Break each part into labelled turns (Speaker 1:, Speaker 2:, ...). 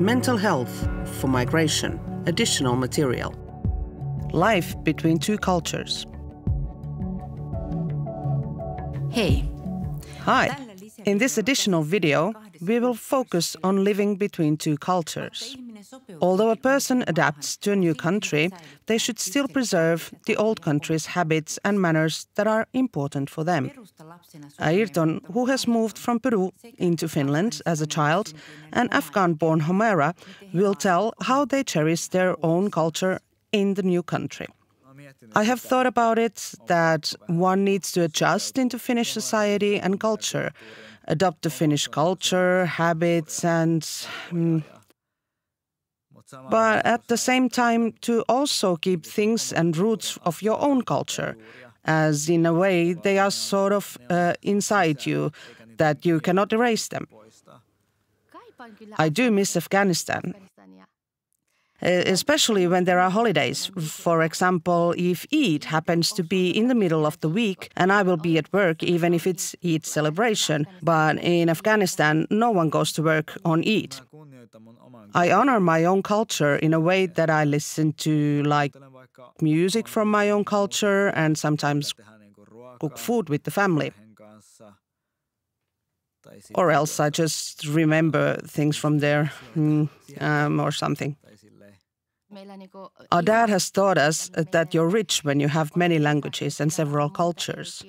Speaker 1: Mental health for migration, additional material. Life between two cultures.
Speaker 2: Hey.
Speaker 1: Hi. In this additional video, we will focus on living between two cultures. Although a person adapts to a new country, they should still preserve the old country's habits and manners that are important for them. Ayrton, who has moved from Peru into Finland as a child, and Afghan born Homera, will tell how they cherish their own culture in the new country. I have thought about it that one needs to adjust into Finnish society and culture, adopt the Finnish culture, habits, and mm, but at the same time to also keep things and roots of your own culture, as in a way they are sort of uh, inside you, that you cannot erase them. I do miss Afghanistan, especially when there are holidays. For example, if Eid happens to be in the middle of the week and I will be at work even if it's Eid celebration, but in Afghanistan no one goes to work on Eid. I honor my own culture in a way that I listen to like music from my own culture and sometimes cook food with the family. Or else I just remember things from there mm, um, or something. Our dad has taught us that you're rich when you have many languages and several cultures.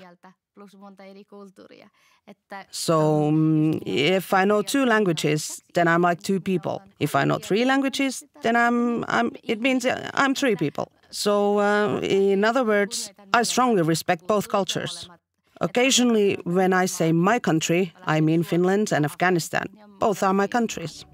Speaker 1: So, um, if I know two languages, then I'm like two people. If I know three languages, then I'm, I'm it means I'm three people. So, uh, in other words, I strongly respect both cultures. Occasionally, when I say my country, I mean Finland and Afghanistan. Both are my countries.